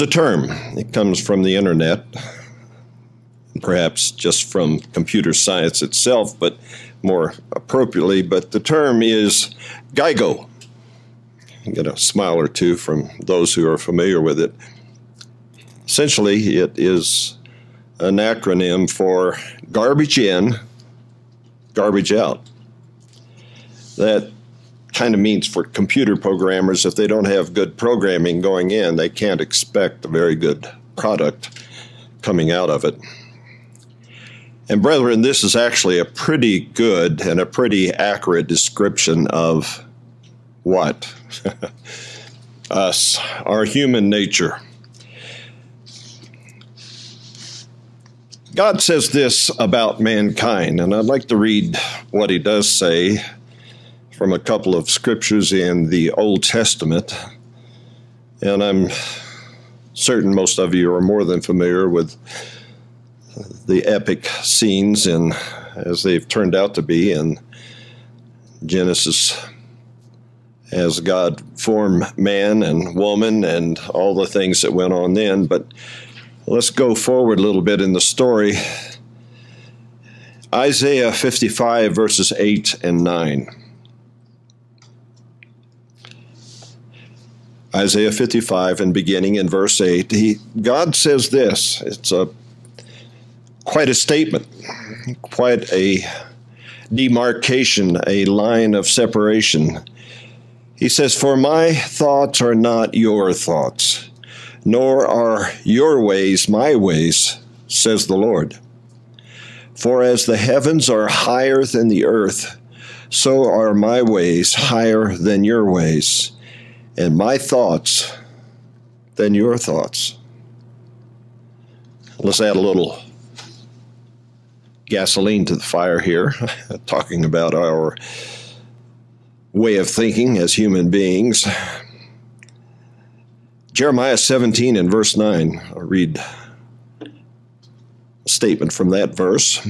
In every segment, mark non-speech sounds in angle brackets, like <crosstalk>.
a term. It comes from the internet, perhaps just from computer science itself, but more appropriately. But the term is GIGO. You get a smile or two from those who are familiar with it. Essentially, it is an acronym for garbage in, garbage out. That kind of means for computer programmers, if they don't have good programming going in, they can't expect a very good product coming out of it. And, brethren, this is actually a pretty good and a pretty accurate description of what? <laughs> Us, our human nature. God says this about mankind, and I'd like to read what he does say from a couple of scriptures in the Old Testament. And I'm certain most of you are more than familiar with the epic scenes and as they've turned out to be in Genesis as God formed man and woman and all the things that went on then. But let's go forward a little bit in the story. Isaiah 55, verses 8 and 9. Isaiah 55 and beginning in verse 8, he, God says this. It's a quite a statement, quite a demarcation, a line of separation. He says, For my thoughts are not your thoughts, nor are your ways my ways, says the Lord. For as the heavens are higher than the earth, so are my ways higher than your ways, and my thoughts than your thoughts. Let's add a little gasoline to the fire here, <laughs> talking about our way of thinking as human beings. Jeremiah 17 and verse 9, I'll read a statement from that verse.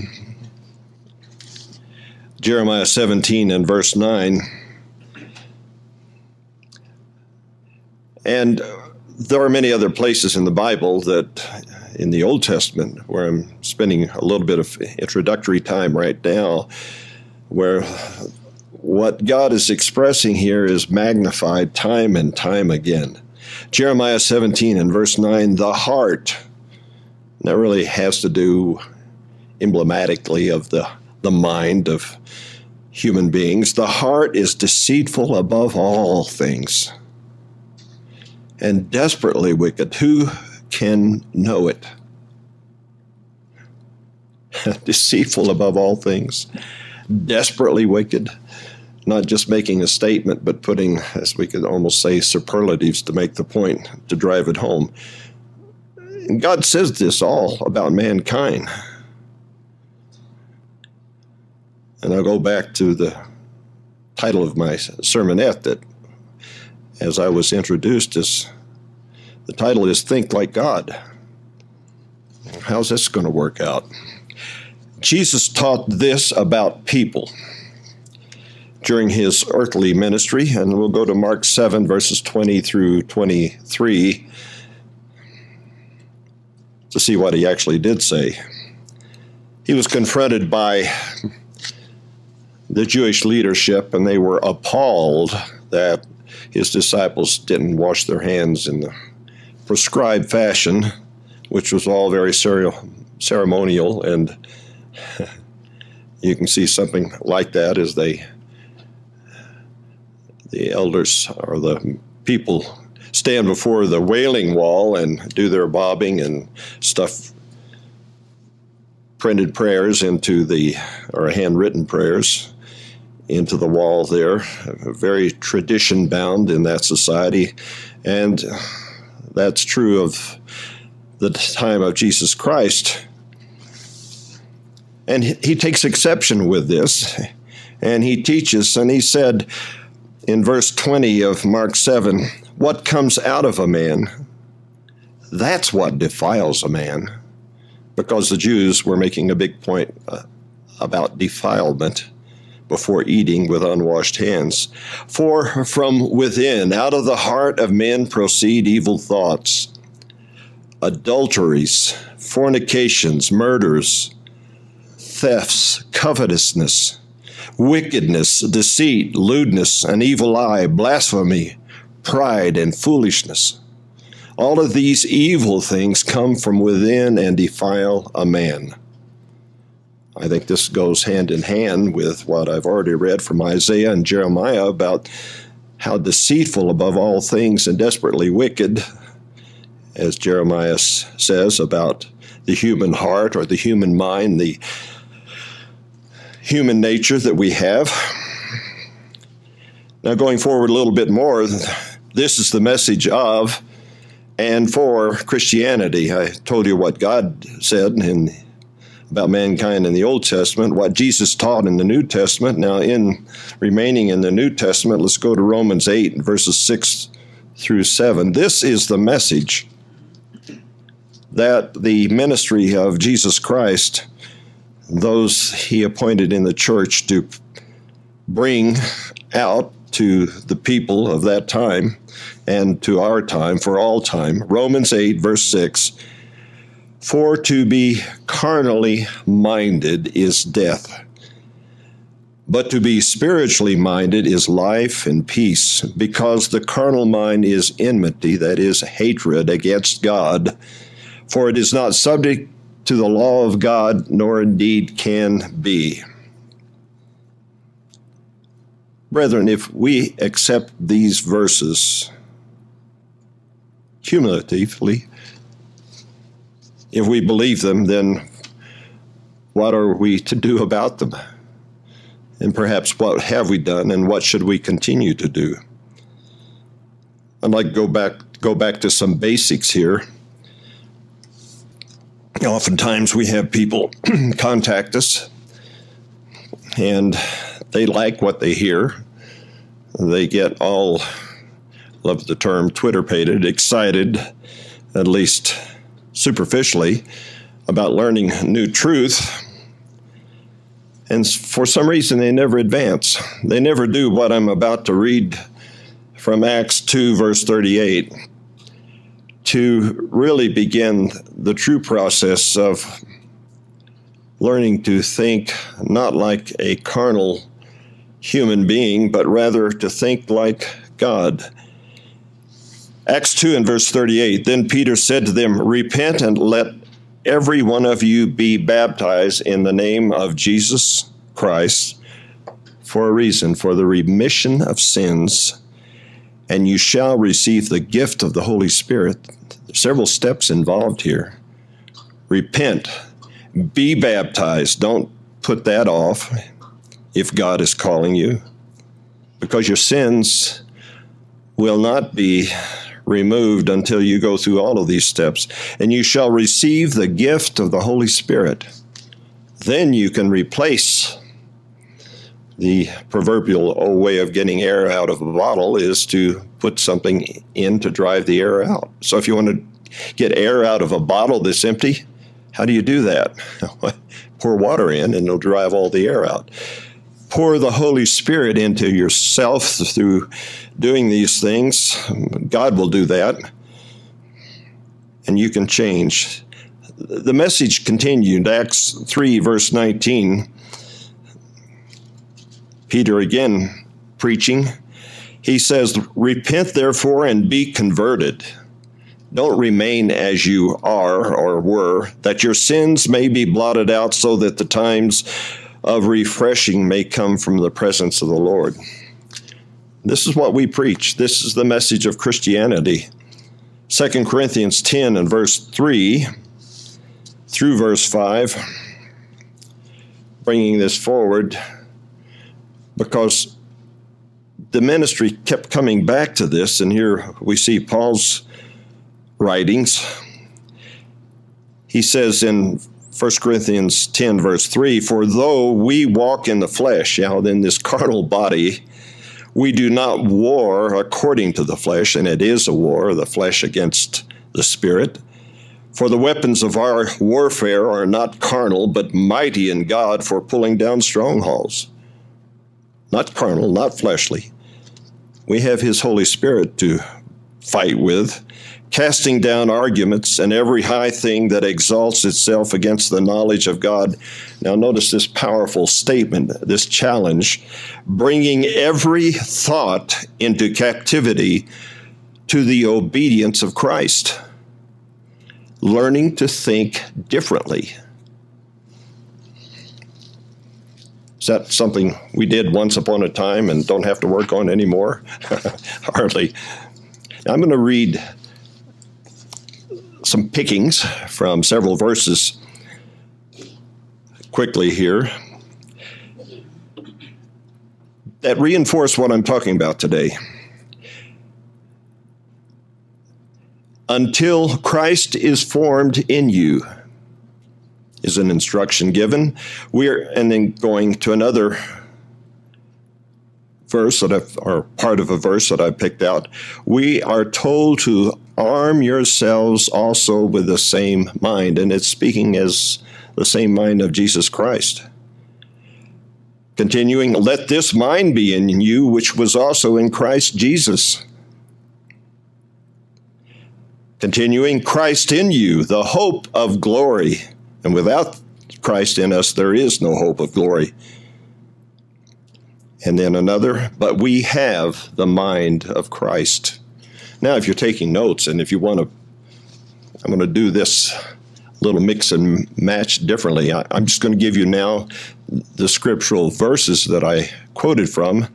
Jeremiah 17 and verse 9. And there are many other places in the Bible that in the Old Testament, where I'm spending a little bit of introductory time right now, where what God is expressing here is magnified time and time again. Jeremiah 17 and verse 9, the heart, that really has to do emblematically of the, the mind of human beings. The heart is deceitful above all things and desperately wicked. Who can know it. <laughs> Deceitful above all things, desperately wicked, not just making a statement, but putting, as we could almost say, superlatives to make the point, to drive it home. God says this all about mankind. And I'll go back to the title of my sermonette that, as I was introduced, is the title is Think Like God. How's this going to work out? Jesus taught this about people during his earthly ministry, and we'll go to Mark 7, verses 20 through 23 to see what he actually did say. He was confronted by the Jewish leadership, and they were appalled that his disciples didn't wash their hands in the prescribed fashion, which was all very ceremonial, and <laughs> you can see something like that as they, the elders or the people, stand before the wailing wall and do their bobbing and stuff printed prayers into the or handwritten prayers into the wall there very tradition bound in that society and that's true of the time of Jesus Christ. And he takes exception with this, and he teaches, and he said in verse 20 of Mark 7 what comes out of a man, that's what defiles a man. Because the Jews were making a big point uh, about defilement before eating with unwashed hands. For from within, out of the heart of men, proceed evil thoughts, adulteries, fornications, murders, thefts, covetousness, wickedness, deceit, lewdness, an evil eye, blasphemy, pride, and foolishness. All of these evil things come from within and defile a man. I think this goes hand in hand with what I've already read from Isaiah and Jeremiah about how deceitful above all things and desperately wicked, as Jeremiah says about the human heart or the human mind, the human nature that we have. Now, going forward a little bit more, this is the message of and for Christianity. I told you what God said in about mankind in the Old Testament, what Jesus taught in the New Testament. Now, in remaining in the New Testament, let's go to Romans 8, verses 6 through 7. This is the message that the ministry of Jesus Christ, those he appointed in the church to bring out to the people of that time and to our time for all time. Romans 8, verse 6 For to be carnally minded is death, but to be spiritually minded is life and peace, because the carnal mind is enmity, that is, hatred against God, for it is not subject to the law of God, nor indeed can be. Brethren, if we accept these verses cumulatively, if we believe them, then what are we to do about them? And perhaps what have we done and what should we continue to do? I'd like to go back go back to some basics here. Oftentimes we have people <clears throat> contact us and they like what they hear. They get all, love the term, Twitter pated, excited, at least superficially, about learning new truth. And for some reason, they never advance. They never do what I'm about to read from Acts 2, verse 38, to really begin the true process of learning to think not like a carnal human being, but rather to think like God. Acts 2 and verse 38 Then Peter said to them, Repent and let every one of you be baptized in the name of Jesus Christ for a reason, for the remission of sins, and you shall receive the gift of the Holy Spirit. several steps involved here. Repent, be baptized. Don't put that off if God is calling you, because your sins will not be removed until you go through all of these steps. And you shall receive the gift of the Holy Spirit. Then you can replace the proverbial old way of getting air out of a bottle is to put something in to drive the air out. So if you want to get air out of a bottle that's empty, how do you do that? <laughs> Pour water in and it'll drive all the air out pour the Holy Spirit into yourself through doing these things, God will do that. And you can change. The message continued, Acts 3, verse 19. Peter again preaching. He says, Repent therefore and be converted. Don't remain as you are or were, that your sins may be blotted out, so that the times of refreshing may come from the presence of the Lord. This is what we preach. This is the message of Christianity. 2 Corinthians 10 and verse 3 through verse 5, bringing this forward because the ministry kept coming back to this, and here we see Paul's writings. He says in 1 Corinthians 10, verse 3 For though we walk in the flesh, know, in this carnal body, we do not war according to the flesh, and it is a war, the flesh against the spirit. For the weapons of our warfare are not carnal, but mighty in God for pulling down strongholds. Not carnal, not fleshly. We have His Holy Spirit to fight with, casting down arguments and every high thing that exalts itself against the knowledge of God. Now, notice this powerful statement, this challenge, bringing every thought into captivity to the obedience of Christ, learning to think differently. Is that something we did once upon a time and don't have to work on anymore? <laughs> Hardly. I'm going to read some pickings from several verses quickly here that reinforce what I'm talking about today. Until Christ is formed in you is an instruction given. We're and then going to another verse that I've, or part of a verse that I picked out. We are told to arm yourselves also with the same mind, and it's speaking as the same mind of Jesus Christ. Continuing, let this mind be in you, which was also in Christ Jesus. Continuing, Christ in you, the hope of glory. And without Christ in us, there is no hope of glory. And then another, but we have the mind of Christ. Now, if you're taking notes and if you want to, I'm going to do this little mix and match differently. I, am just going to give you now the scriptural verses that I quoted from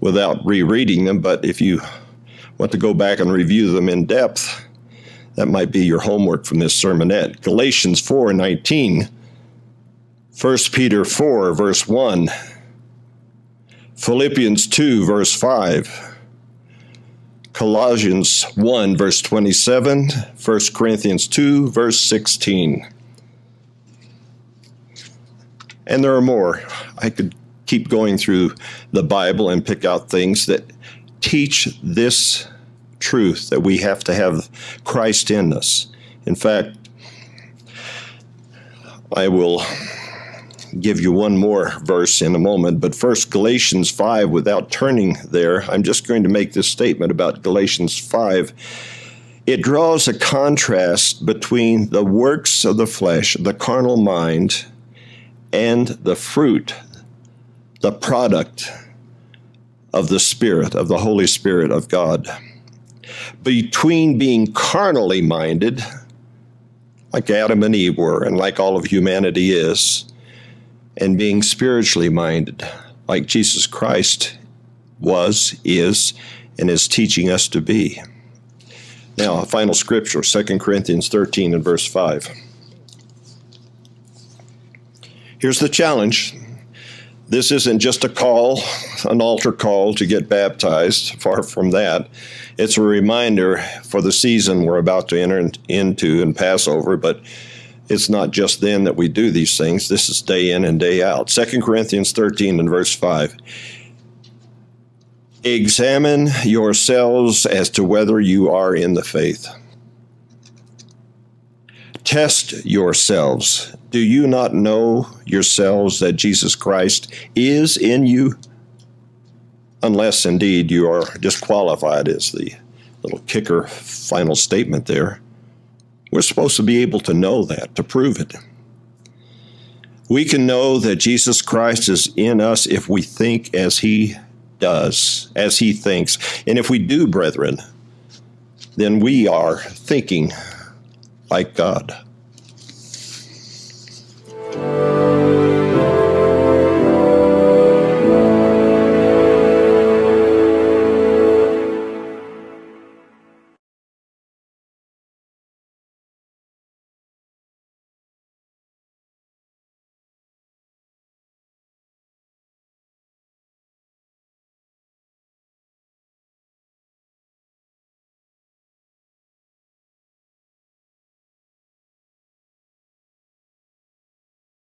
without rereading them. But if you want to go back and review them in depth, that might be your homework from this sermonette. Galatians 4 19, 1 Peter 4, verse 1, Philippians 2, verse 5. Colossians 1, verse 27, 1 Corinthians 2, verse 16. And there are more. I could keep going through the Bible and pick out things that teach this truth that we have to have Christ in us. In fact, I will give you one more verse in a moment, but first, Galatians 5, without turning there, I'm just going to make this statement about Galatians 5. It draws a contrast between the works of the flesh, the carnal mind, and the fruit, the product of the Spirit, of the Holy Spirit of God. Between being carnally minded, like Adam and Eve were, and like all of humanity is, and being spiritually minded, like Jesus Christ was, is, and is teaching us to be. Now, a final scripture, 2 Corinthians 13 and verse 5. Here's the challenge. This isn't just a call, an altar call to get baptized, far from that. It's a reminder for the season we're about to enter into in Passover, but it's not just then that we do these things. This is day in and day out. 2 Corinthians 13 and verse 5. Examine yourselves as to whether you are in the faith. Test yourselves. Do you not know yourselves that Jesus Christ is in you? Unless indeed you are disqualified, is the little kicker final statement there. We're supposed to be able to know that, to prove it. We can know that Jesus Christ is in us if we think as he does, as he thinks. And if we do, brethren, then we are thinking like God.